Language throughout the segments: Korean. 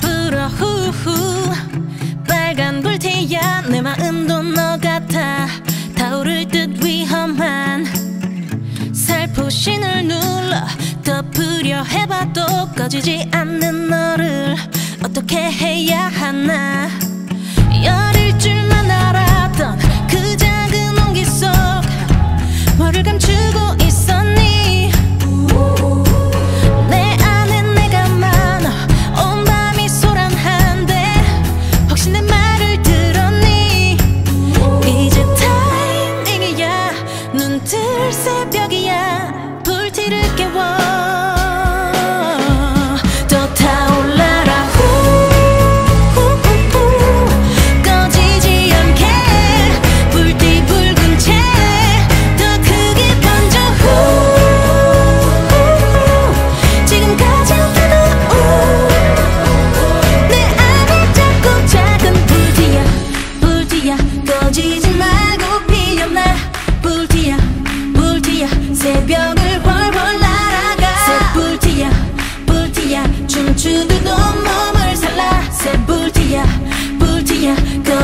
불어 후후. 빨간 불태야. 내 마음도 너 같아. 타오를 듯 위험한 살포신을 눌러 덮으려 해봐도 꺼지지 않는 너를 어떻게 해야 하나.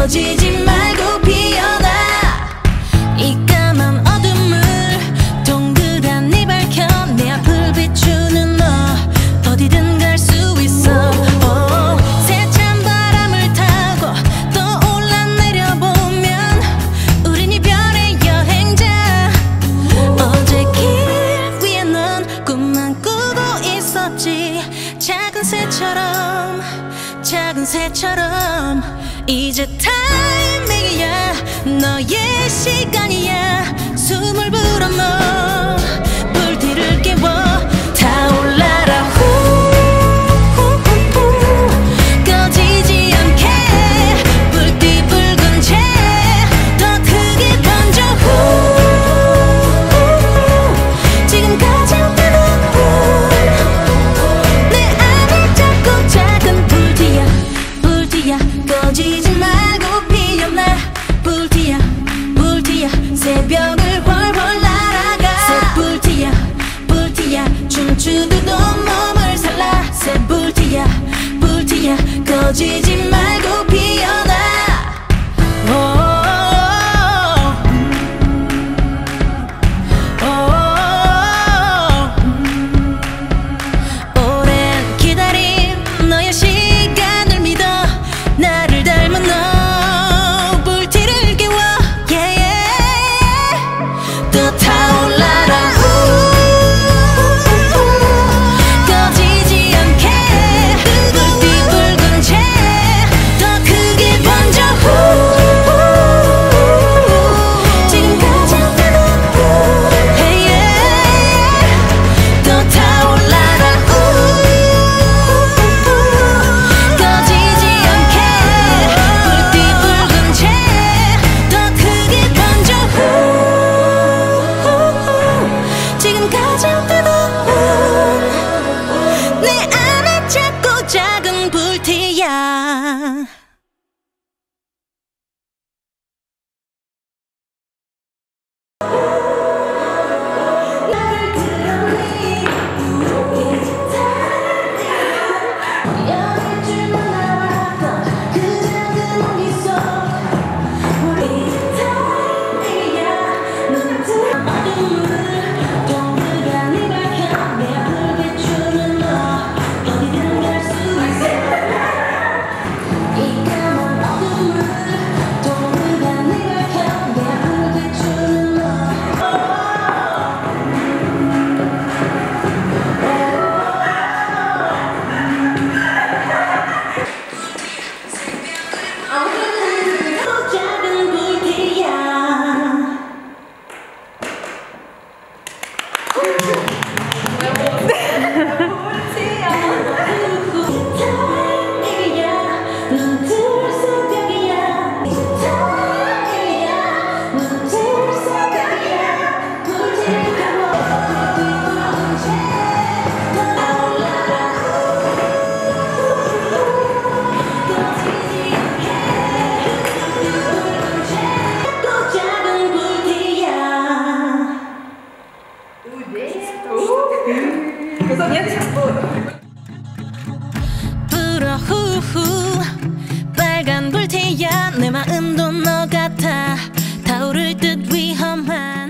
de 작은 새처럼 작은 새처럼 이제 타이밍이야. 너의 시간이야. 새벽을 훨훨 날아가. 새불티야 불티야 춤추듯 온몸을 살라. 새불티야 불티야 꺼지지. 蒂亚。 마음도 너 같아. 타오를 듯 위험한